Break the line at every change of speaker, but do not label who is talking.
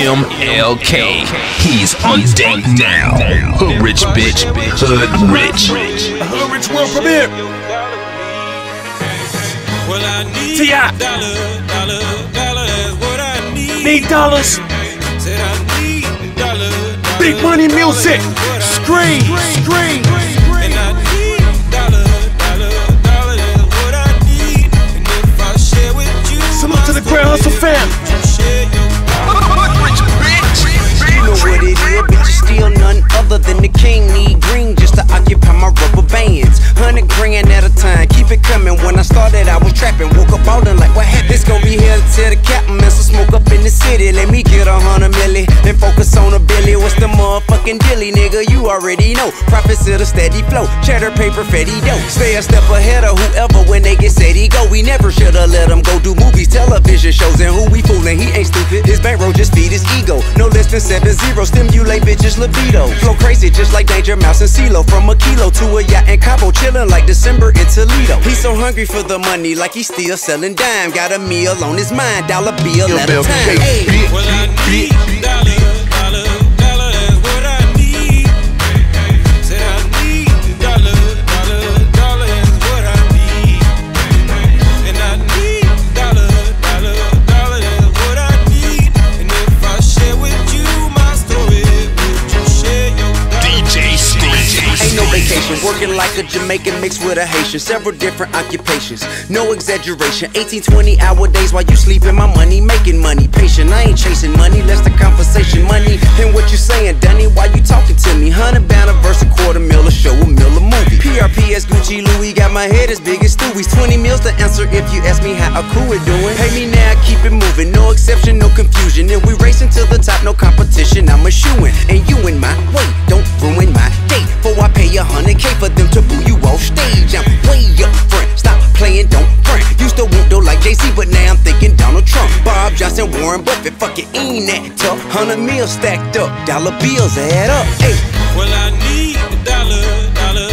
MLK. He's on deck now. Hood rich bitch, hood rich.
Hood rich world premiere. T.I. Need dollars. Big money music. Scream, scream. Salute to the Grand Hustle fam.
Other than the king. Need green just to occupy my rubber bands. Hundred grand at a time, keep it coming. When I started, I was trapping. Woke up ballin' like in the city. Let me get a hundred milli. Then focus on a billy. What's the motherfucking dilly, nigga? You already know. Profits of the steady flow. Cheddar paper, fetty dough. Stay a step ahead of whoever when they get said he go. We never shoulda let him go do movies, television shows. And who we fooling? He ain't stupid. His bankroll just feed his ego. No less than seven zero. Stimulate bitches libido. Flow crazy just like Danger Mouse and CeeLo. From a kilo to a yacht in Cabo. Chillin' like December in Toledo. He's so hungry for the money like he's still selling dime. Got a meal on his mind. Dollar bill at a time. Hey.
I
working like a Jamaican mixed with a Haitian. Several different occupations, no exaggeration. 18, 20 hour days while you sleeping. My money making money. Patient, I ain't chasing money, less the conversation. Money and what you saying, Dunny? Why you talking to me? Hundred bound a verse, a quarter mil, a show, a mill, a movie. PRPS, Gucci, Louis, got my head as big as Stewie's. 20 meals to answer if you ask me how a cool it doing. Pay me now, keep it moving. No exception, no confusion. If we racing to the top, no competition. I'm a shooin', and you in my way. Don't ruin my Used to want though like Jay-Z, but now I'm thinking Donald Trump. Bob Johnson, Warren Buffett. Fuck it, ain't that tough. Hundred mil stacked up. Dollar bills add up. Hey.
Well, I need dollar, dollar,